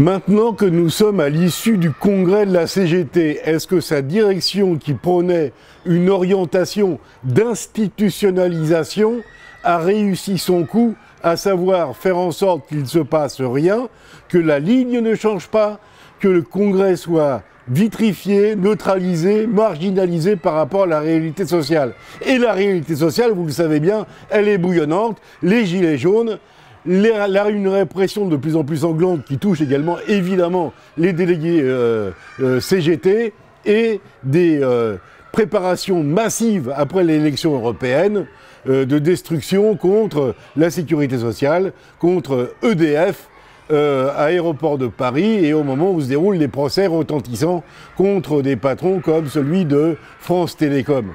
Maintenant que nous sommes à l'issue du congrès de la CGT, est-ce que sa direction qui prônait une orientation d'institutionnalisation a réussi son coup, à savoir faire en sorte qu'il ne se passe rien, que la ligne ne change pas, que le congrès soit vitrifié, neutralisé, marginalisé par rapport à la réalité sociale? Et la réalité sociale, vous le savez bien, elle est bouillonnante. Les gilets jaunes, une répression de plus en plus sanglante qui touche également évidemment les délégués euh, euh, CGT et des euh, préparations massives après l'élection européenne de destruction contre la sécurité sociale, contre EDF, aéroport de Paris, et au moment où se déroulent les procès retentissants contre des patrons comme celui de France Télécom.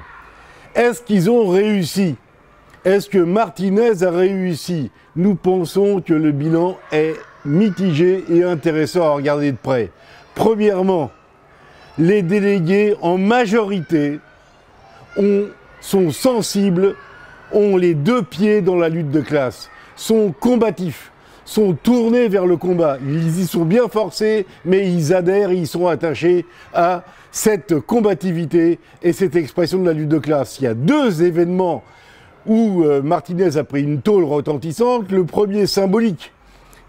Est-ce qu'ils ont réussi est-ce que Martinez a réussi? Nous pensons que le bilan est mitigé et intéressant à regarder de près. Premièrement, les délégués en majorité sont sensibles, ont les deux pieds dans la lutte de classe, sont combatifs, sont tournés vers le combat. Ils y sont bien forcés, mais ils adhèrent, ils sont attachés à cette combativité et cette expression de la lutte de classe. Il y a deux événements où euh, Martinez a pris une tôle retentissante, le premier symbolique,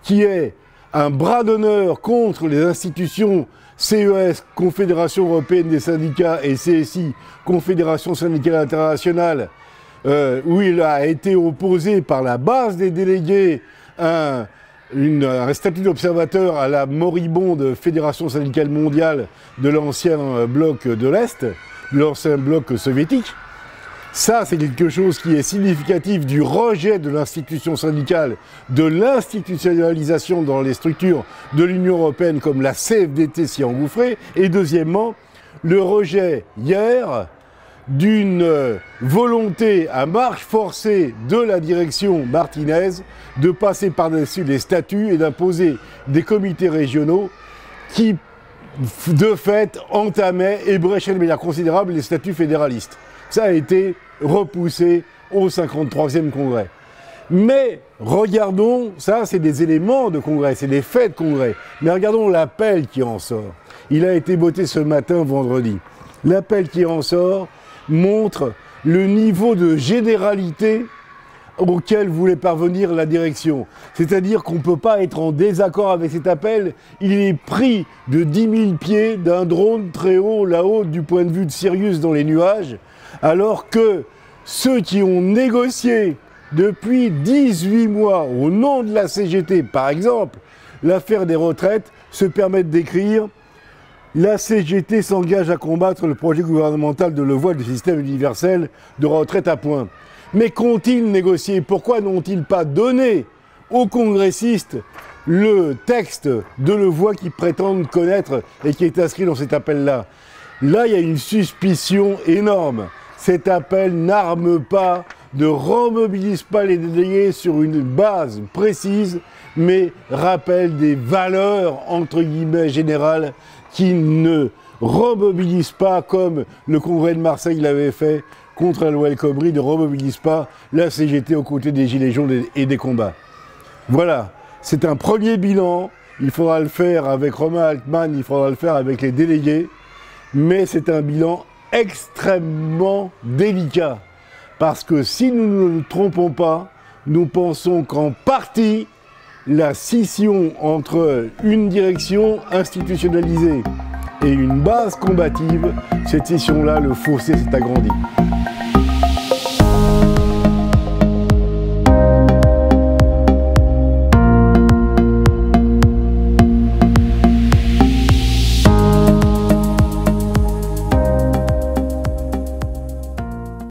qui est un bras d'honneur contre les institutions CES, Confédération européenne des syndicats, et CSI, Confédération syndicale internationale, euh, où il a été opposé par la base des délégués un, un statut d'observateur à la moribonde Fédération syndicale mondiale de l'ancien bloc de l'Est, l'ancien bloc soviétique. Ça, c'est quelque chose qui est significatif du rejet de l'institution syndicale, de l'institutionnalisation dans les structures de l'Union européenne comme la CFDT s'y engouffrait. Et deuxièmement, le rejet hier d'une volonté à marche forcée de la direction Martinez de passer par-dessus les statuts et d'imposer des comités régionaux qui, de fait, entamaient et bréchaient de manière considérable les statuts fédéralistes. Ça a été repoussé au 53e congrès. Mais regardons, ça c'est des éléments de congrès, c'est des faits de congrès. Mais regardons l'appel qui en sort. Il a été voté ce matin, vendredi. L'appel qui en sort montre le niveau de généralité auquel voulait parvenir la direction. C'est-à-dire qu'on ne peut pas être en désaccord avec cet appel. Il est pris de 10 000 pieds d'un drone très haut, là-haut, du point de vue de Sirius dans les nuages, alors que ceux qui ont négocié depuis 18 mois au nom de la CGT, par exemple, l'affaire des retraites, se permettent d'écrire la CGT s'engage à combattre le projet gouvernemental de le du système universel de retraite à points. Mais qu'ont-ils négocié? Pourquoi n'ont-ils pas donné aux congressistes le texte de le voix qu'ils prétendent connaître et qui est inscrit dans cet appel-là? Là, il y a une suspicion énorme. Cet appel n'arme pas, ne remobilise pas les délégués sur une base précise, mais rappelle des valeurs, entre guillemets, générales qui ne remobilisent pas comme le congrès de Marseille l'avait fait contre la loi El Khomri, ne remobilise pas la CGT aux côtés des Gilets jaunes et des combats. Voilà, c'est un premier bilan. Il faudra le faire avec Romain Altman, il faudra le faire avec les délégués mais c'est un bilan extrêmement délicat. Parce que si nous ne nous trompons pas, nous pensons qu'en partie, la scission entre une direction institutionnalisée et une base combative, cette scission-là, le fossé s'est agrandi.